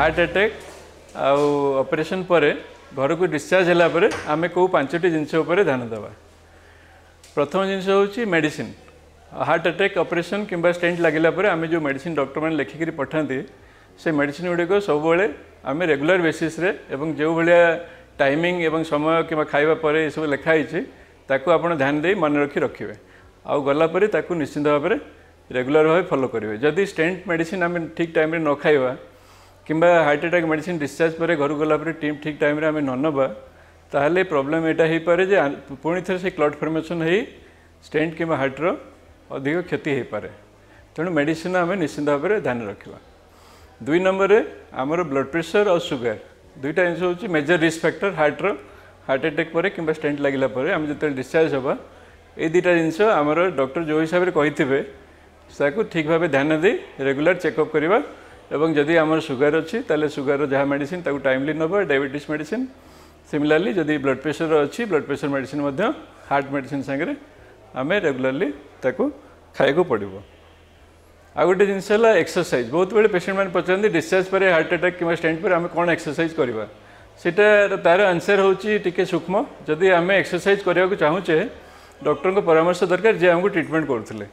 heart আটাକ୍ ଆଉ operation ପରେ ଘରକୁ ଡିସଚାର୍ଜ ହେଲା ପରେ ଆମେ କେଉଁ ପାଞ୍ଚଟି ଜିନିଷ ଉପରେ ଧ୍ୟାନ ଦେବା ପ୍ରଥମ ଜିନିଷ ହେଉଛି ମେଡ଼ିସିନ୍ ହାର୍ଟ ଆଟାକ୍ ଅପରେସନ୍ କିମ୍ବା ଷ୍ଟେଣ୍ଟ ଲାଗିଲା ପରେ ଆମେ ଯେଉଁ ମେଡ଼ିସିନ୍ ଡକ୍ଟରମାନେ ଲେଖିକରି ପଠାନ୍ତି ସେ ମେଡ଼ିସିନ୍ ଗୁଡ଼ିକ ସବୁବେଳେ ଆମେ ରେଗୁଲାର ବେସିସ୍ରେ ଏବଂ ଯେଉଁ ଭଳିଆ ଟାଇମିଂ ଏବଂ ସମୟ କିମ୍ବା ଖାଇବା ପରେ ଏସବୁ ଲେଖା ହେଇଛି ତାକୁ ଆପଣ ଧ୍ୟାନ ଦେଇ ମନେ ରଖି ରଖିବେ ଆଉ ଗଲା ପରେ ତାକୁ ନିଶ୍ଚିନ୍ତ ଭାବରେ ରେଗୁଲାର ଭାବେ ଫଲୋ କରିବେ ଯଦି ଷ୍ଟେଣ୍ଟ ମେଡ଼ିସିନ୍ ଆମେ ଠିକ୍ ଟାଇମ୍ରେ ନ ଖାଇବା কিংবা হার্ট আটাক মেডিসিন ডিসচার্জ পরে ঘর গলাপরে টিম ঠিক টাইমে আমি ননবা তাহলে প্রোবলেম এটা হয়েপরে যে পুঁ থে সে ক্লট ফর্মেসন হয়ে স্টেন্ট কিংবা হার্টর অধিক ক্ষতি হয়েপরে তেমন মেডিসিন আমি নিশ্চিন্ত ভাবে ধ্যান রাখবা দুই নম্বরে আমার ব্লড প্রেসর আর সুগার দুইটা জিনিস হচ্ছে মেজর রিস্ক ফ্যাক্টর হার্টর হার্ট আটাক পরে কিংবা স্টেন্ট লাগিলা পরে আমি যেত ডিসচার্জ হবা এই দুইটা জিনিস আমার ডক্টর যে হিসাবে কে তাকে ঠিক ভাবে ধ্যান দিয়ে রেগুলার চেকআপ করা এবং যদি আমার সুগার অছি তাহলে সুগার যা মেডিসিন তাকে টাইমলি নেব ডায়াবেটিস মেডিসিন সিমিলারলি যদি ব্লড প্রেসর অছি ব্লড প্রেসর মেডিসিন মধ্যে হার্ট মেডিসিন সাংরে আমি রেগুলারলি তাকে খাইବାକୁ পড়িব ଆଉ ଗୋଟେ ଜିନିଷ ହେଲା ଏକ୍ସରସାଇଜ୍ ବହୁତ ବେଳେ ପେସେଣ୍ଟମାନେ ପଚାରନ୍ତି ଡିସଚାର୍ଜ ପରେ ହାର୍ଟ ଆଟାକ୍ କିମ୍ବା ଷ୍ଟେଣ୍ଟ ପରେ ଆମେ କ'ଣ ଏକ୍ସରସାଇଜ୍ କରିବା ସେଇଟା ତା'ର ଆନ୍ସର୍ ହେଉଛି ଟିକେ ସୂକ୍ଷ୍ମ ଯଦି ଆମେ ଏକ୍ସରସାଇଜ୍ କରିବାକୁ ଚାହୁଁଛେ ଡକ୍ଟରଙ୍କ ପରାମର୍ଶ ଦରକାର ଯିଏ ଆମକୁ ଟ୍ରିଟମେଣ୍ଟ କରୁଥିଲେ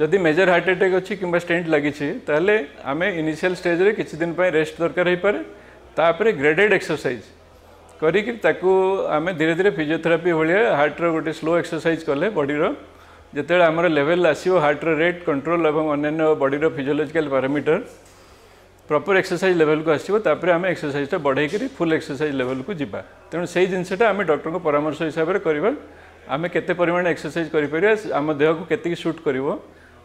যদি মেজর হার্ট আটাক অছি কিংবা স্টেন্ট লাগিছি তাহলে আমি ইনিশিয়াল স্টেজে কিছুদিন পাই রেস্ট দরকার হইপরে তাপরে গ্রেডেড এক্সরসাইজ করিকি তাকু আমি ধীরে ধীরে ফিজিওথেরাপি ভাবে হার্টর গোটে স্লো এক্সরসাইজ কলে বডির যেতবে আমার লেভেল আসব হার্টর রেট কন্ট্রোল এবং অন্যান্য বডির ফিজিওলোজিকাল প্যারামিটর প্রপর এক্সরসাইজ লেভেলକୁ ଆସିବ ତାପରେ ଆମେ ଏକ୍ସରସାଇଜଟା ବଢ଼େଇକରି ଫୁଲ୍ ଏକ୍ସରସାଇଜ ଲେଭେଲକୁ ଯିବା ତେଣୁ ସେଇ ଜିନିଷଟା ଆମେ ଡକ୍ଟରଙ୍କ ପରାମର୍ଶ ହିସାବରେ କରିବା ଆମେ କେତେ ପରିମାଣ ଏକ୍ସରସାଇଜ କରିପାରିବା ଆମ ଦେହକୁ କେତିକି ସୁଟ୍ କରିବ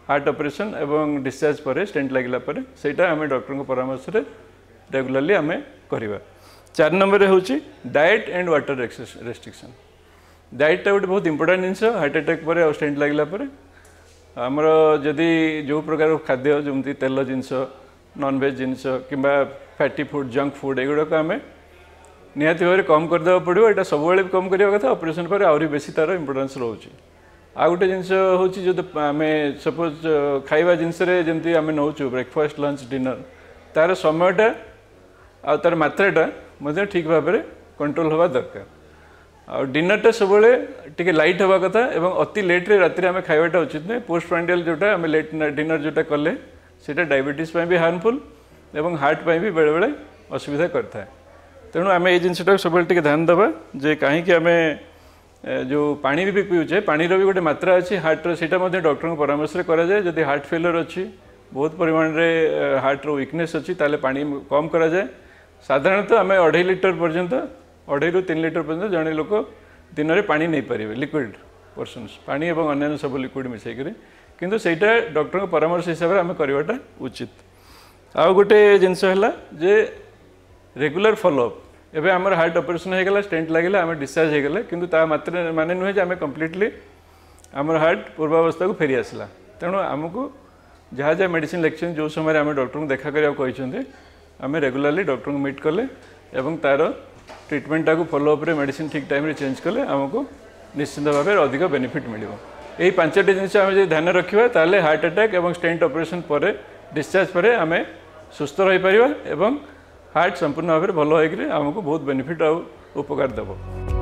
হার্ট অপরেসন এবং ডিসচার্জ পরে স্টেন্ট লাগিলা পরে সেইটা আমি ডক্টরଙ୍କ পରାମର୍ଶରେ ରେଗୁଲାରଲି ଆମେ କରିବା ଚାରି ନମ୍ବରରେ ହେଉଛି ଡାଏଟ୍ ଆଣ୍ଡ ୱାଟର ରେଷ୍ଟ୍ରିକ୍ସନ୍ ଡାଏଟ୍ଟା ଗୋଟେ ବହୁତ ଇମ୍ପୋର୍ଟାଣ୍ଟ ଜିନିଷ ହାର୍ଟ ଆଟାକ୍ ପରେ ଆଉ ଷ୍ଟେଣ୍ଟ ଲାଗିଲା ପରେ ଆମର ଯଦି ଯେଉଁ ପ୍ରକାର ଖାଦ୍ୟ ଯେମିତି ତେଲ ଜିନିଷ ନନଭେଜ୍ ଜିନିଷ କିମ୍ବା ଫ୍ୟାଟି ଫୁଡ଼୍ ଜଙ୍କ ଫୁଡ଼୍ ଏଗୁଡ଼ାକ ଆମେ ନିହାତି ଭାବରେ କମ୍ କରିଦେବାକୁ ପଡ଼ିବ ଏଇଟା ସବୁବେଳେ କମ୍ କରିବା କଥା ଅପରେସନ୍ ପରେ ଆହୁରି ବେଶୀ ତା'ର ଇମ୍ପୋର୍ଟାନ୍ସ ରହୁଛି ଆଉ ଗୋଟେ ଜିନିଷ ହେଉଛି ଯଦି ଆମେ ସପୋଜ୍ ଖାଇବା ଜିନିଷରେ ଯେମିତି ଆମେ ନେଉଛୁ ବ୍ରେକଫାଷ୍ଟ ଲଞ୍ଚ ଡିନର ତା'ର ସମୟଟା ଆଉ ତା'ର ମାତ୍ରାଟା ମଧ୍ୟ ଠିକ୍ ଭାବରେ କଣ୍ଟ୍ରୋଲ୍ ହେବା ଦରକାର ଆଉ ଡିନରଟା ସବୁବେଳେ ଟିକେ ଲାଇଟ୍ ହେବା କଥା ଏବଂ ଅତି ଲେଟ୍ରେ ରାତିରେ ଆମେ ଖାଇବାଟା ଉଚିତ ନୁହେଁ ପୋଷ୍ଟ ପାଣ୍ଡିଆଲ ଯେଉଁଟା ଆମେ ଲେଟ୍ ଡିନର ଯେଉଁଟା କଲେ ସେଇଟା ଡାଇବେଟିସ୍ ପାଇଁ ବି ହାର୍ମଫୁଲ୍ ଏବଂ ହାର୍ଟ ପାଇଁ ବି ବେଳେବେଳେ ଅସୁବିଧା କରିଥାଏ ତେଣୁ ଆମେ ଏଇ ଜିନିଷଟାକୁ ସବୁବେଳେ ଟିକେ ଧ୍ୟାନ ଦେବା ଯେ କାହିଁକି ଆମେ ଯେଉଁ ପାଣି ବି ପିଉଛେ ପାଣିର ବି ଗୋଟେ ମାତ୍ରା ଅଛି ହାର୍ଟର ସେଇଟା ମଧ୍ୟ ଡକ୍ଟରଙ୍କ ପରାମର୍ଶରେ କରାଯାଏ ଯଦି ହାର୍ଟ ଫେଲର ଅଛି ବହୁତ ପରିମାଣରେ ହାର୍ଟର ୱିକନେସ୍ ଅଛି ତାହେଲେ ପାଣି କମ୍ କରାଯାଏ ସାଧାରଣତଃ ଆମେ ଅଢ଼େଇ ଲିଟର ପର୍ଯ୍ୟନ୍ତ ଅଢ଼େଇରୁ ତିନି ଲିଟର ପର୍ଯ୍ୟନ୍ତ ଜଣେ ଲୋକ ଦିନରେ ପାଣି ନେଇପାରିବେ ଲିକ୍ୱିଡ଼ ପର୍ସନ୍ସ ପାଣି ଏବଂ ଅନ୍ୟାନ୍ୟ ସବୁ ଲିକ୍ୱିଡ଼ ମିଶାଇକରି କିନ୍ତୁ ସେଇଟା ଡକ୍ଟରଙ୍କ ପରାମର୍ଶ ହିସାବରେ ଆମେ କରିବାଟା ଉଚିତ ଆଉ ଗୋଟେ ଜିନିଷ ହେଲା ଯେ ରେଗୁଲାର ଫଲୋଅପ୍ ଏବେ ଆମର ହାର୍ଟ ଅପରେସନ୍ ହେଇଗଲା ଷ୍ଟେଣ୍ଟ ଲାଗିଲା ଆମେ ଡିସଚାର୍ଜ ହେଇଗଲେ କିନ୍ତୁ ତା ମାତ୍ରା ମାନେ ନୁହେଁ ଯେ ଆମେ କମ୍ପ୍ଲିଟଲି ଆମର ହାର୍ଟ ପୂର୍ବାବସ୍ଥାକୁ ଫେରି ଆସିଲା ତେଣୁ ଆମକୁ ଯାହା ଯାହା ମେଡ଼ିସିନ୍ ଲେଖିଛନ୍ତି ଯେଉଁ ସମୟରେ ଆମେ ଡକ୍ଟରଙ୍କୁ ଦେଖା କରିବାକୁ କହିଛନ୍ତି ଆମେ ରେଗୁଲାରଲି ଡକ୍ଟରଙ୍କୁ ମିଟ୍ କଲେ ଏବଂ ତା'ର ଟ୍ରିଟମେଣ୍ଟଟାକୁ ଫଲୋ ଅପ୍ରେ ମେଡ଼ିସିନ୍ ଠିକ୍ ଟାଇମ୍ରେ ଚେଞ୍ଜ କଲେ ଆମକୁ ନିଶ୍ଚିନ୍ତ ଭାବେ ଅଧିକ ବେନିଫିଟ୍ ମିଳିବ ଏହି ପାଞ୍ଚଟି ଜିନିଷ ଆମେ ଯଦି ଧ୍ୟାନ ରଖିବା ତାହେଲେ ହାର୍ଟ ଆଟାକ୍ ଏବଂ ଷ୍ଟେଣ୍ଟ ଅପରେସନ୍ ପରେ ଡିସଚାର୍ଜ ପରେ ଆମେ ସୁସ୍ଥ ରହିପାରିବା ଏବଂ ହାର୍ଟ ସମ୍ପୂର୍ଣ ଭାବରେ ଭଲ ହୋଇକରି ଆମକୁ ବହୁତ ବେନିଫିଟ୍ ଆଉ ଉପକାର ଦେବ